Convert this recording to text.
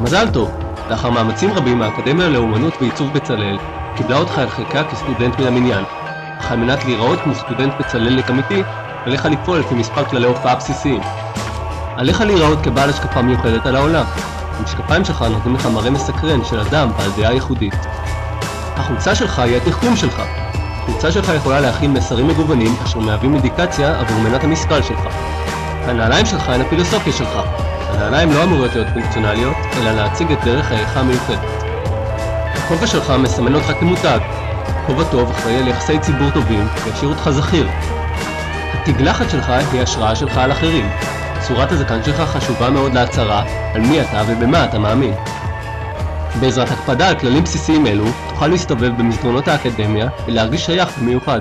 מזל טוב, לאחר מאמצים רבים האקדמיה לאומנות ועיצוב בצלאל קיבלה אותך אל חלקה כסטודנט מן המניין. אך על מנת להיראות כמו סטודנט בצלאלניק אמיתי, עליך לפעול לפי מספר כללי הופעה בסיסיים. עליך להיראות כבעל השקפה מיוחדת על העולם. המשקפיים שלך נותנים לך מראה מסקרן של אדם בעל דעה ייחודית. החולצה שלך היא התחכום שלך. החולצה שלך יכולה להכיל מסרים מגוונים אשר מהווים אינדיקציה עבור מנת המשכל שלך. הנעליים שלך הן הפילוסופיה שלך. הנעליים לא אמורות להיות פונקציונליות, אלא להציג את דרך העריכה המיוחדת. הכובע שלך מסמן אותך כמותג. כובע טוב אחראי על יחסי ציבור טובים וישאיר אותך זכיר. התגלחת שלך היא השראה שלך על אחרים. צורת הזקן שלך חשובה מאוד להצהרה על מי אתה ובמה אתה מאמין. בעזרת הקפדה על כללים בסיסיים אלו, תוכל להסתובב במסדרונות האקדמיה ולהרגיש שייך ומיוחד.